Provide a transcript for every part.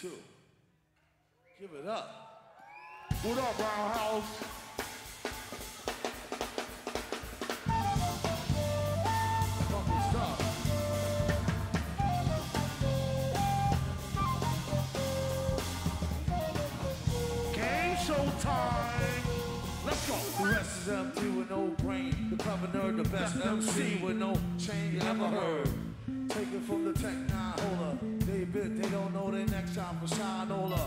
two. Give it up. What up, Roundhouse? Time. Let's go. The rest is empty with no brain. The clever nerd, the best MC with no chain you ever heard. Take it from the tech nine holder. They bit, they don't know their next time for shinola.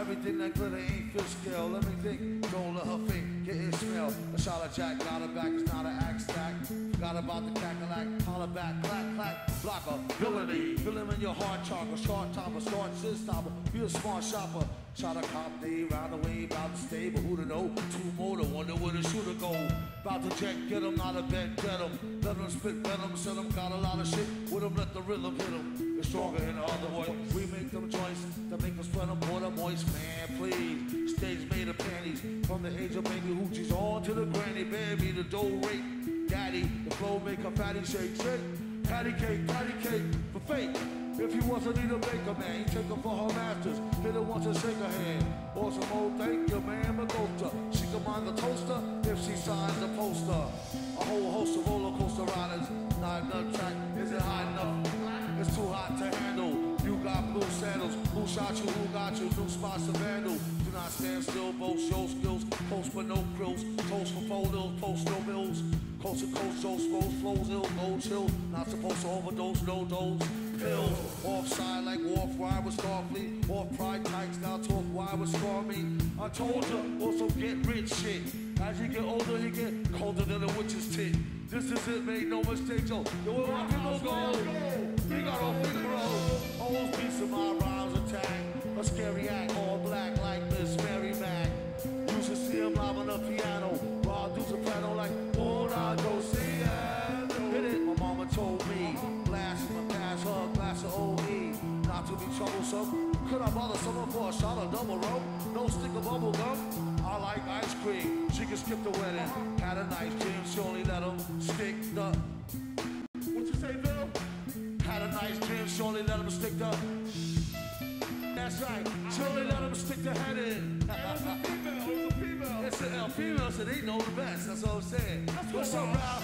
Everything that glitter ain't fish scale. Let me think. Don't her fake get it smell. A shot of Jack, got her back, it's not an axe stack. Forgot about the cackalack, holler back, clack, clack, blocker, villainy. Fill him in your heart chakra, short topper, start shit stopper. Be a smart shopper. Shot a cop day, round the way, about to stay, but who to know? Two more to wonder where the shooter go. About to check, get him out of bed, get him. Let him spit venom, send him, got a lot of shit. With him, let the rhythm hit him. It's stronger in the other way. We make them choice that make us spread them water moist, man, please. Stage made of panties. From the age of baby hoochies on to the granny baby, the dough rate. Daddy, the flow make a fatty shake, shake. Patty cake, patty cake, for fake. If he wasn't need a baker, man, take her for her masters. Hit her once and shake her hand. Or some old thank you, man, Magota. She can mind the toaster if she signs the poster. A whole host of roller coaster riders. Not enough track, is it high enough? It's too hot to handle. You got blue sandals. Who shot you? Who got you? New spots to vandal. Do not stand still, both show skills. Post with no grills. Toast for photos, post no bills. Coast to coast, show flows, flows ill, go chill. Not supposed to overdose, no dose. Offside like Worf, ride with Starfleet. Off pride tights, now talk why with Stormy. I told you, also get rich shit. As you get older, you get colder than a witch's tit. This is it, make no mistake, yo. Yo, where my people go? We got our big bro. Always piece of my rhymes attack. A scary act, all black like Miss Mary Mac. You should see him live on the piano. Troublesome. Could I bother someone for a shot of double rope? No stick of bubble gum. I like ice cream. She can skip the wedding. Had a nice dream. She only let him stick the. What you say, Bill? Had a nice dream. She only let him stick the. That's right. She only let him stick the head in. It was a female. It was a female. It's a female, so they know the best. That's what I'm saying. What's up, Roundhouse?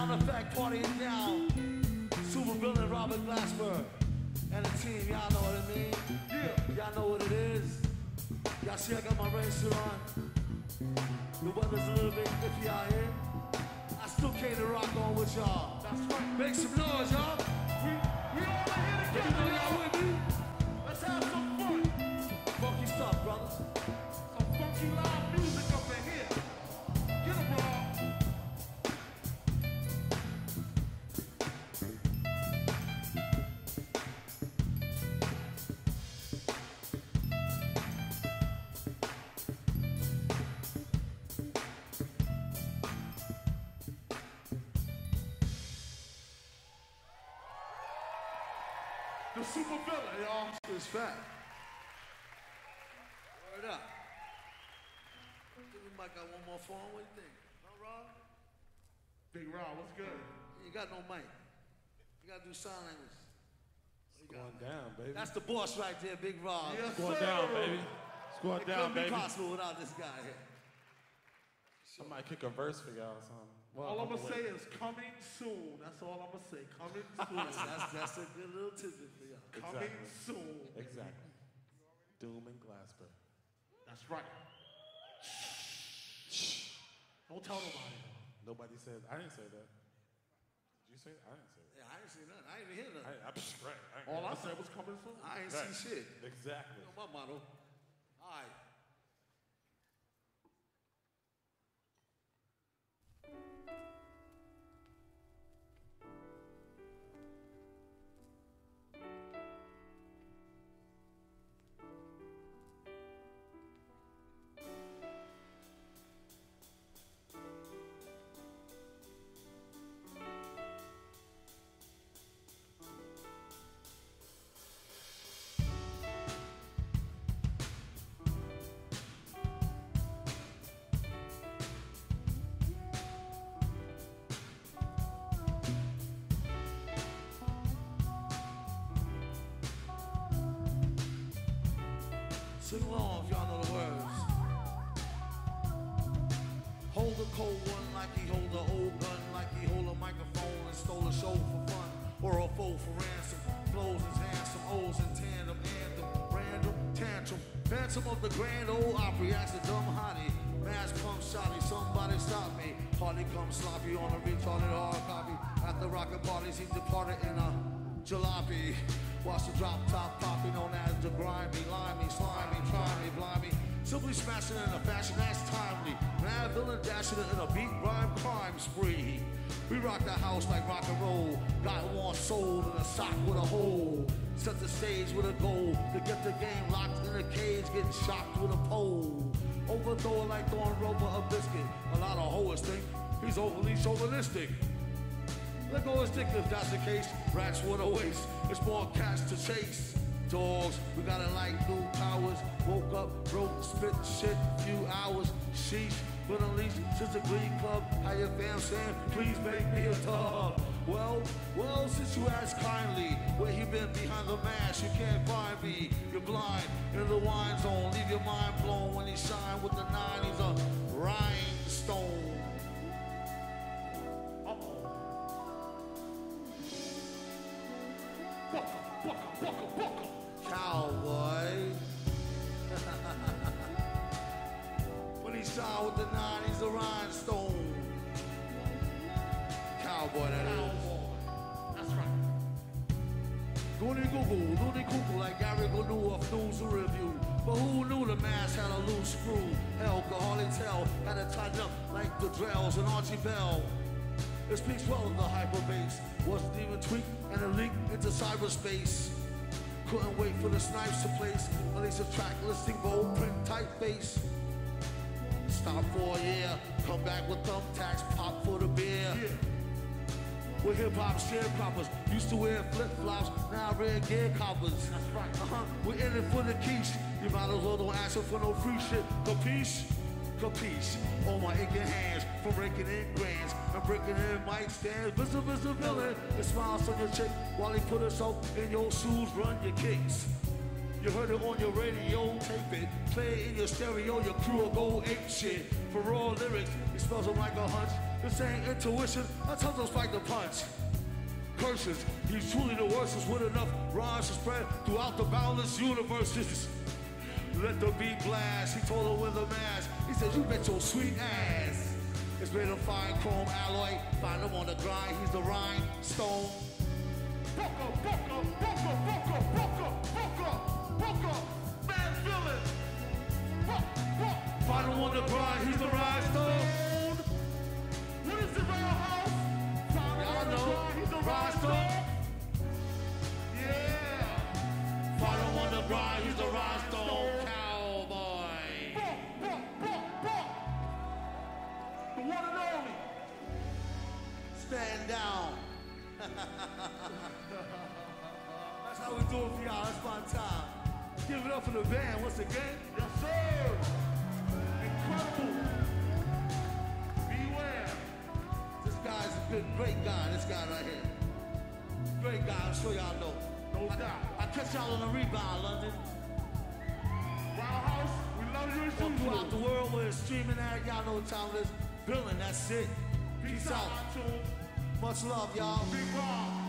Sound effect partying now. Super villain Robert Glasper and the team, y'all know what I mean? Yeah. Y'all know what it is. Y'all see I got my racer on. The weather's a little bit iffy out here. I still came to rock on with y'all. That's right. Make some noise, y'all. We, we all here together. Y'all with me? Let's have some The super villain, y'all. It's fat. Word up. I think we might got one more phone. What do you think? No, Rob? Big Rob, what's good? You got no mic. You gotta do sign language. What you got, Going down, baby. That's the boss right there, Big Rob. Yes, It's going sir. down, baby. It's going It down, couldn't be baby. possible without this guy here. I might kick a verse for y'all or something. Well, All I'm I'ma say is coming soon. That's all I'm gonna say. Coming soon. That's, that's, a good little tidbit for y'all. coming soon. Exactly. Doom and Glasper. That's right. Don't tell nobody. Nobody said, I didn't say that. Did you say that? I didn't say that. Yeah, I ain't see nothing. I even hear I, nothing. I, psh, right. I All I said was coming soon. I ain't Right. see shit. Exactly. You know my motto. Sing along if y'all know the words. Hold a cold one like he hold a old gun, like he hold a microphone and stole a show for fun, or a foe for ransom. Flows his handsome, O's in tandem, anthem, random, tantrum, phantom of the Grand Ole Opry, acts a dumb hottie. Mask pump shotty, somebody stop me. Party come sloppy on a retarded hard copy. At the rockin' parties, he departed in a jalopy. Watch the drop top poppy, known as the grimy, limey, slimy, trimey, blimey. Simply smashing in a fashion that's timely. Mad villain dashing in a beat rhyme crime spree. We rock the house like rock and roll. Got one soul in a sock with a hole. Set the stage with a goal to get the game locked in a cage, getting shocked with a pole. Overthrow it like throwing rubber a biscuit. A lot of hoes think he's overly chauvinistic. Let go dick if that's the case. Rats with a waste. It's more cats to chase. Dogs, we got it like new powers. Woke up, broke, spit shit, few hours. Sheesh, but unleashed since the Glee Club. How your fam saying, please make me a tub. Well, well, since you asked kindly, where you been behind the mask, you can't find me. You're blind in the wine zone. Leave your mind blown when he shine with the nine. He's a rhinestone. Cowboy. when he shine with the nine, he's a rhinestone. Cowboy, that is. Cowboy. That's right. Goody Google, Looney Cuckoo, like Gary Gnu of News and Review. But who knew the mask had a loose screw? Hell hardly tell, had it tightened up like the Drells and Archie Bell. It speaks well of the hyperbase, wasn't even tweaked and a leak into cyberspace. Couldn't wait for the snipes to place, release a track listing bold print typeface. Stop for a year, come back with thumbtacks, pop for the beer. Yeah. With hip hop sharecroppers, used to wear flip flops, now red gear coppers. That's right. Uh huh. We're in it for the quiche. You might as well don't ask for no free shit. Capiche? Capiche? All my aching hands for raking in grands and breaking in mic stands. Mr. Mr. Villain, the smiles on your chick while he put herself in your shoes, run your kicks. You heard it on your radio, tape it, play it in your stereo, your crew will go ape shit. For raw lyrics, it smells like a hunch. This ain't intuition, that's how those fight the punch. Curses, he's truly the worst with enough rhymes to spread throughout the boundless universes. Let the beat blast, he told her with a mask. He said, you bet your sweet ass. It's made of fine chrome alloy, find him on the grind, he's the rhinestone. Bucka, bucka, bucka, bucka, bucka, bucka, bucka. Mad villain. Buck, buck. Find him on the grind, he's the rhinestone. Do it for y'all. That's my time. Give it up for the band once again. Yes, sir. Incredible. Beware. This guy's a good, great guy. This guy right here. Great guy. I'm sure y'all know. No I, doubt. I catch y'all on the rebound, London. Wild House, we love you Or throughout the world we're streaming at. Y'all know what time it is. Villain, that's it. Peace out. iTunes. Much love, y'all. Big Rob.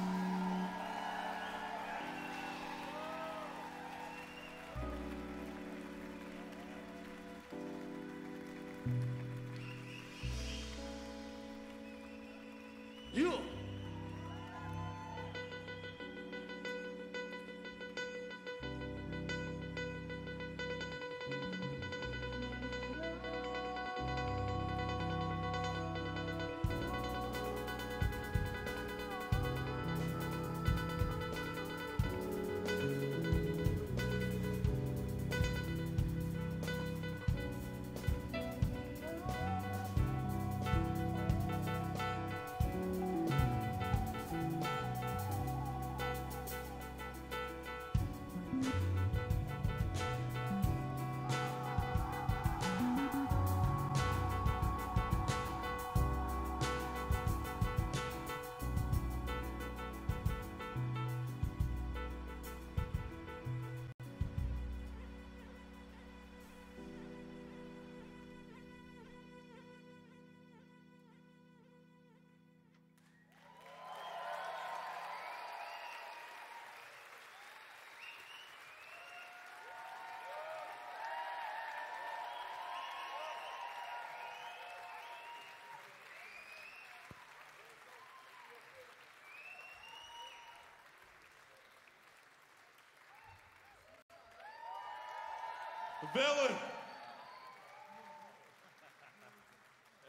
Villain.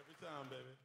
Every time, baby.